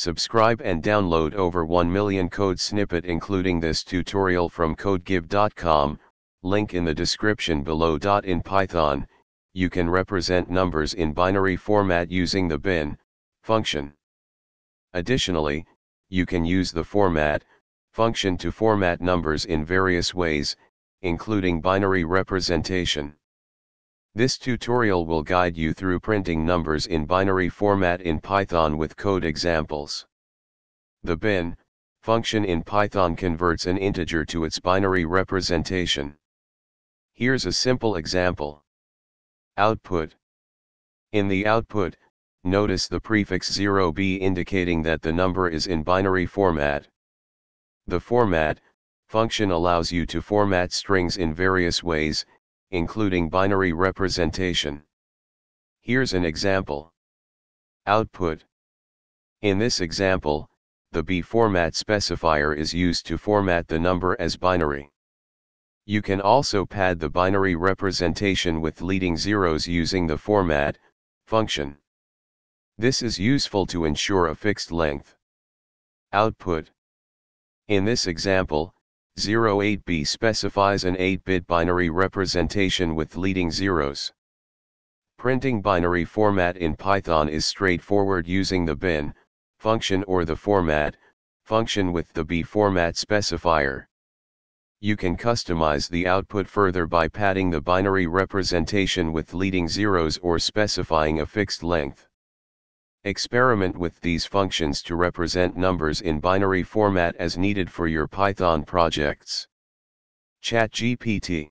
Subscribe and download over 1 million code snippet including this tutorial from codegive.com, link in the description below. In Python, you can represent numbers in binary format using the bin function. Additionally, you can use the format function to format numbers in various ways, including binary representation. This tutorial will guide you through printing numbers in binary format in Python with code examples. The bin function in Python converts an integer to its binary representation. Here's a simple example. Output. In the output, notice the prefix 0b indicating that the number is in binary format. The format function allows you to format strings in various ways, including binary representation. Here's an example. Output. In this example, the B format specifier is used to format the number as binary. You can also pad the binary representation with leading zeros using the format function. This is useful to ensure a fixed length. Output. In this example, 08B specifies an 8-bit binary representation with leading zeros. Printing binary format in Python is straightforward using the bin function or the format function with the B format specifier. You can customize the output further by padding the binary representation with leading zeros or specifying a fixed length. Experiment with these functions to represent numbers in binary format as needed for your Python projects. ChatGPT